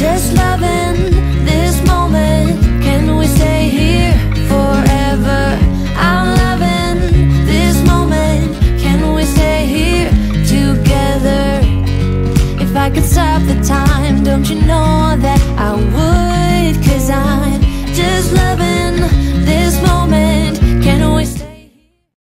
Just loving this moment. Can we stay here forever? I'm loving this moment. Can we stay here together? If I could stop the time, don't you know